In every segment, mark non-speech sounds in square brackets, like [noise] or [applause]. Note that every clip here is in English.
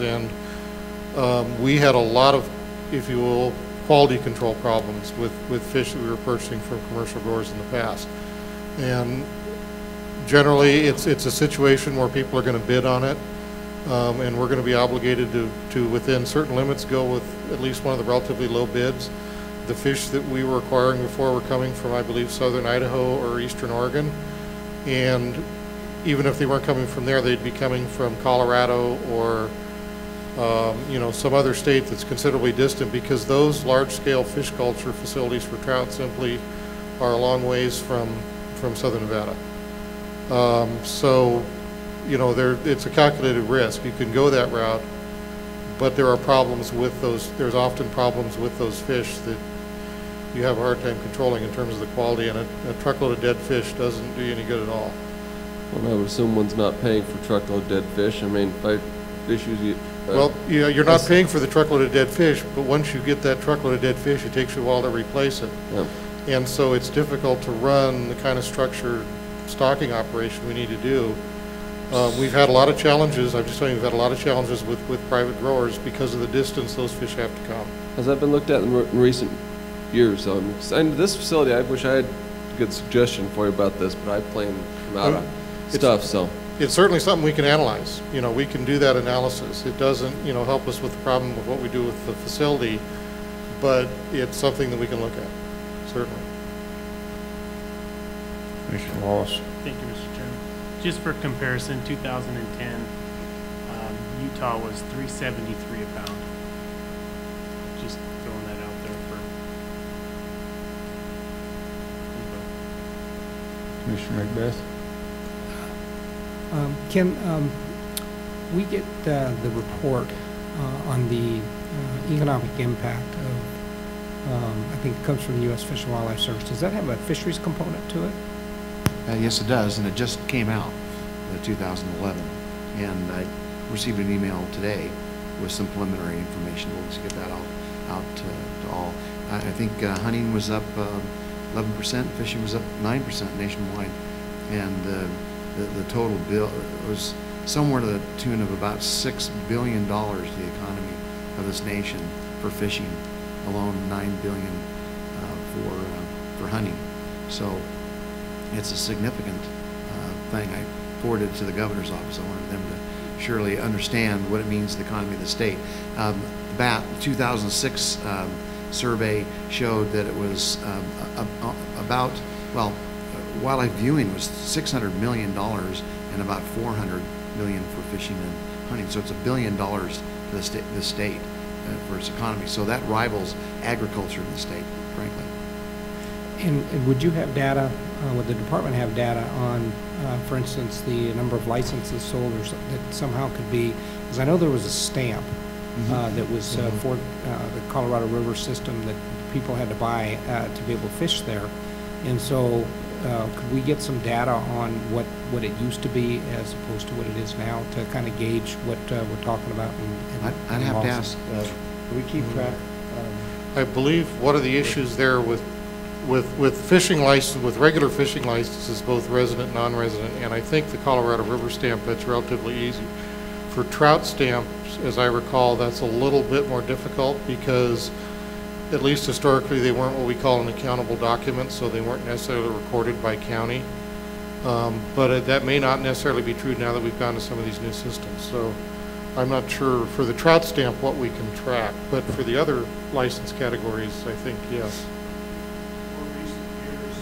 and um, we had a lot of, if you will, quality control problems with, with fish that we were purchasing from commercial growers in the past. And generally, it's, it's a situation where people are going to bid on it, um, and we're going to be obligated to, to, within certain limits, go with at least one of the relatively low bids. The fish that we were acquiring before were coming from, I believe, southern Idaho or eastern Oregon. And even if they weren't coming from there, they'd be coming from Colorado or, um, you know, some other state that's considerably distant because those large-scale fish culture facilities for trout simply are a long ways from, from southern Nevada. Um, so, you know, there, it's a calculated risk. You can go that route, but there are problems with those, there's often problems with those fish that you have a hard time controlling in terms of the quality, and a, a truckload of dead fish doesn't do you any good at all. Well, I would assume one's not paying for truckload dead fish. I mean, if I issues you. Well, you know, you're not paying for the truckload of dead fish, but once you get that truckload of dead fish, it takes you a while to replace it. yeah. And so it's difficult to run the kind of structured stocking operation we need to do. Uh, We've had a lot of challenges, I'm just telling you, we've had a lot of challenges with, with private growers because of the distance those fish have to come. Has that been looked at in, re- in recent years? Um, and this facility, I wish I had a good suggestion for you about this, but I plain come out Um, of stuff, so. It's certainly something we can analyze, you know, we can do that analysis. It doesn't, you know, help us with the problem of what we do with the facility, but it's something that we can look at, certainly. Commissioner Wallace. Thank you, Mr. Chairman. Just for comparison, 2010, um, Utah was 373 a pound. Just throwing that out there for. Commissioner McBeath. Um, Ken, um, we get uh, the report uh, on the uh, economic impact of, um, I think it comes from the U.S. Fish and Wildlife Service. Does that have a fisheries component to it? Uh, Yes, it does, and it just came out, uh, 2011. And I received an email today with some preliminary information. We'll just get that out, out to to all. I I think uh, hunting was up uh, 11%, fishing was up 9% nationwide. And the the total bill was somewhere to the tune of about $6 billion to the economy of this nation for fishing alone, 9 billion uh, for, uh, for hunting. So it's a significant uh, thing. I forwarded it to the governor's office. I wanted them to surely understand what it means to the economy of the state. Um, the BAT 2006 um, survey showed that it was um, a- a- about, well, wildlife viewing was $600 million and about 400 million for fishing and hunting. So it's a billion dollars to the state, the state uh, for its economy. So that rivals agriculture in the state, frankly. And and would you have data, uh, would the department have data on, uh, for instance, the number of licenses sold or some- that somehow could be, because I know there was a stamp uh, that was uh, Mhm. for uh, the Colorado River system that people had to buy uh, to be able to fish there. And so uh, could we get some data on what, what it used to be as opposed to what it is now to kind of gauge what uh, we're talking about? and- and- I'd, I'd have to ask, uh, do we keep track? um, I believe one of the issues there with, with, with fishing license, with regular fishing licenses, both resident, and non-resident, and I think the Colorado River stamp, that's relatively easy. For trout stamps, as I recall, that's a little bit more difficult because at least historically, they weren't what we call an accountable document, so they weren't necessarily recorded by county. Um, But uh, that may not necessarily be true now that we've gone to some of these new systems. So I'm not sure for the trout stamp what we can track, but for the other license categories, I think, yes. more recent years,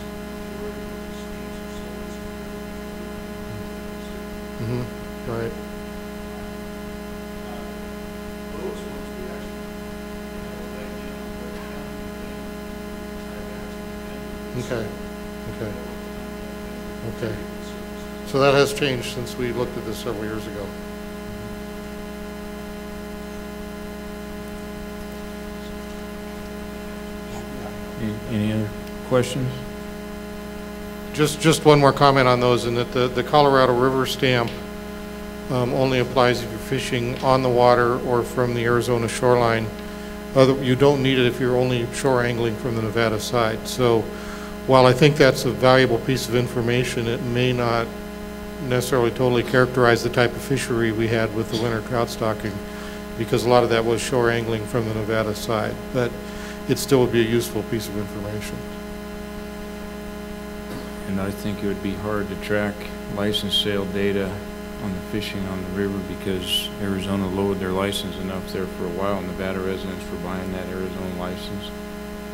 Okay, okay, okay. So that has changed since we looked at this several years ago. Any- Any other questions? Just, just one more comment on those, in that the, the Colorado River stamp um, only applies if you're fishing on the water or from the Arizona shoreline. Other, you don't need it if you're only shore angling from the Nevada side. So while I think that's a valuable piece of information, it may not necessarily totally characterize the type of fishery we had with the winter trout stocking. because a lot of that was shore angling from the Nevada side, but it still would be a useful piece of information. And I think it would be hard to track license sale data on the fishing on the river because Arizona lowered their license enough there for a while. Nevada residents were buying that Arizona license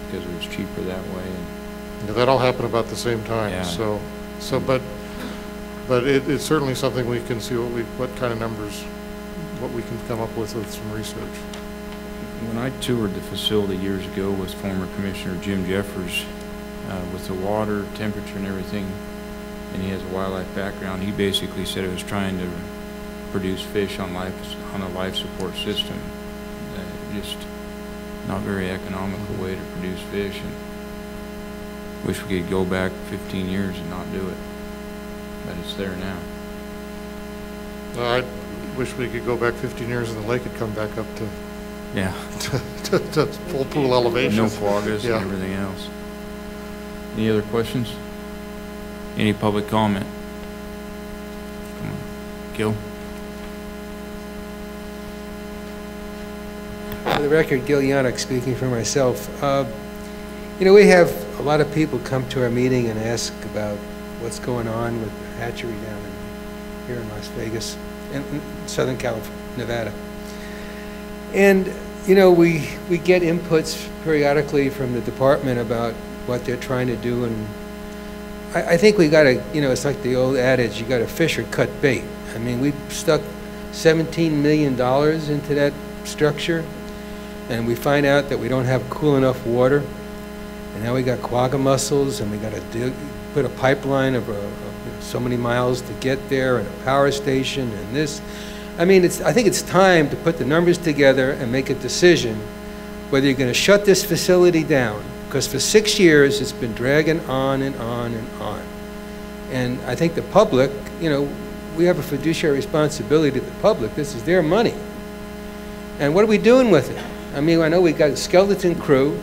because it was cheaper that way. And That all happened about the same time, Yeah. so, so, but, but it, it's certainly something we can see what we, what kind of numbers, what we can come up with with some research. When I toured the facility years ago with former Commissioner Jim Jeffers, uh, with the water, temperature and everything, and he has a wildlife background, he basically said it was trying to produce fish on life, on a life support system. Uh, Just not very economical way to produce fish, and wish we could go back fifteen years and not do it, but it's there now. I wish we could go back fifteen years and the lake had come back up to, Yeah. [laughs] to, to full pool elevation. No quaggas Yeah. and everything else. Any other questions? Any public comment? Come on. Gil? For the record, Gil Yanuck speaking for myself. Uh, You know, we have a lot of people come to our meeting and ask about what's going on with the hatchery down in, here in Las Vegas, in in Southern California, Nevada. And, you know, we, we get inputs periodically from the department about what they're trying to do, and I, I think we gotta, you know, it's like the old adage, you gotta fish or cut bait. I mean, we stuck $17 million into that structure, and we find out that we don't have cool enough water, and now we got quagga mussels, and we got to put a pipeline of, uh, of so many miles to get there, and a power station, and this. I mean, it's, I think it's time to put the numbers together and make a decision whether you're going to shut this facility down, because for six years, it's been dragging on and on and on. And I think the public, you know, we have a fiduciary responsibility to the public. This is their money. And what are we doing with it? I mean, I know we've got a skeleton crew.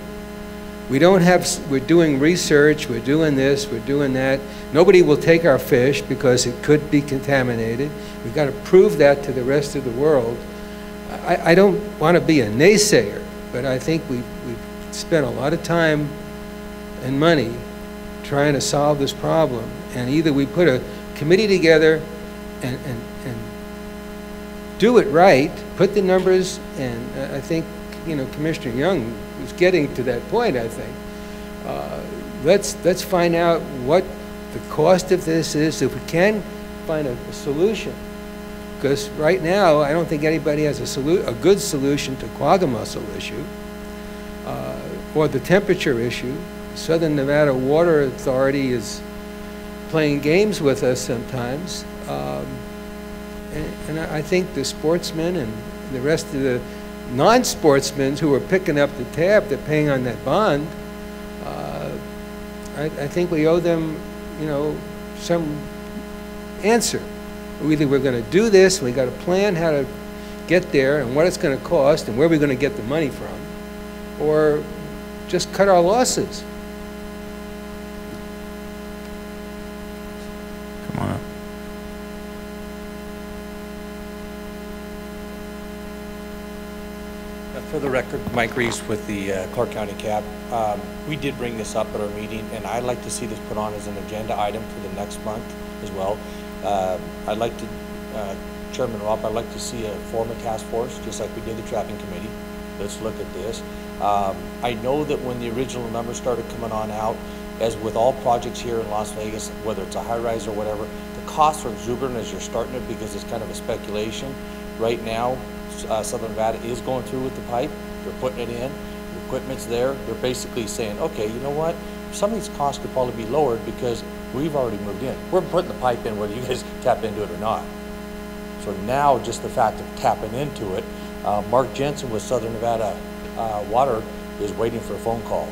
We don't have, we're doing research, we're doing this, we're doing that. Nobody will take our fish because it could be contaminated. We've got to prove that to the rest of the world. I, I don't want to be a naysayer, but I think we, we've spent a lot of time and money trying to solve this problem. And either we put a committee together and, and, and do it right, put the numbers, and uh, I think, you know, Commissioner Young was getting to that point, I think. Uh, Let's, let's find out what the cost of this is, if we can find a a solution. Because right now, I don't think anybody has a solu, a good solution to quagga mussel issue, uh, or the temperature issue. Southern Nevada Water Authority is playing games with us sometimes. Um, and and I I think the sportsmen and the rest of the non-sportsmen who are picking up the tab, they're paying on that bond, uh, I, I think we owe them, you know, some answer. Either we're gonna do this, we gotta plan how to get there and what it's gonna cost and where we're gonna get the money from, or just cut our losses. For the record, Mike Reese with the uh, Clark County Cab. Um, We did bring this up at our meeting, and I'd like to see this put on as an agenda item for the next month as well. Uh, I'd like to, uh, Chairman Robb, I'd like to see a form a task force, just like we did the trapping committee. Let's look at this. Um, I know that when the original numbers started coming on out, as with all projects here in Las Vegas, whether it's a high-rise or whatever, the costs are exuberant as you're starting it because it's kind of a speculation. Right now, uh, Southern Nevada is going through with the pipe, they're putting it in, the equipment's there, they're basically saying, okay, you know what? Some of these costs could probably be lowered because we've already moved in. We're putting the pipe in whether you guys [laughs] tap into it or not. So now, just the fact of tapping into it, uh, Mark Jensen with Southern Nevada uh, Water is waiting for a phone call.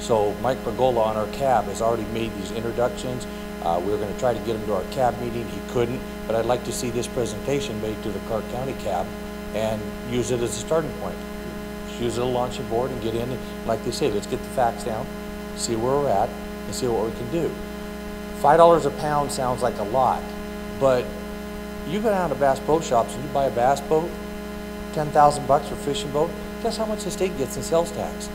So Mike Pergola on our cab has already made these introductions. Uh, We were going to try to get him to our cab meeting, he couldn't, but I'd like to see this presentation made to the Clark County cab and use it as a starting point. Use it as a launching board and get in, and like they say, let's get the facts down, see where we're at, and see what we can do. Five dollars a pound sounds like a lot, but you go down to Bass Boat Shops and you buy a bass boat, ten thousand bucks for a fishing boat, guess how much the state gets in sales tax?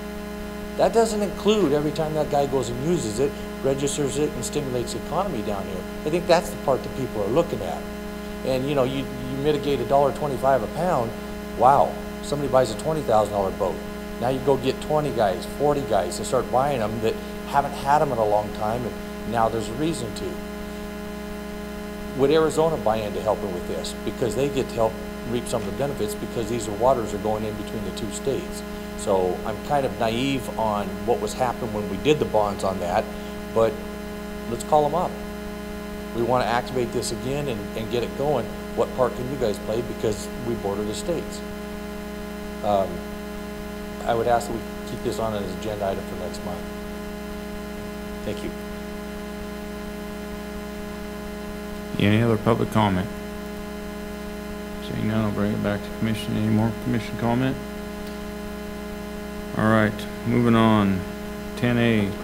That doesn't include every time that guy goes and uses it, registers it, and stimulates the economy down here. I think that's the part that people are looking at. And, you know, you, you mitigate a dollar twenty-five a pound, wow, somebody buys a twenty thousand dollar boat. Now you go get twenty guys, forty guys, and start buying them that haven't had them in a long time, and now there's a reason to. Would Arizona buy into helping with this? Because they get to help reap some of the benefits because these waters are going in between the two states. So I'm kind of naive on what was happening when we did the bonds on that, but let's call them up. We want to activate this again and, and get it going. What part can you guys play? Because we border the states. Um, I would ask that we keep this on as an agenda item for next month. Thank you. Any other public comment? Seeing none, I'll bring it back to commission. Any more commission comment? All right, moving on. Ten A,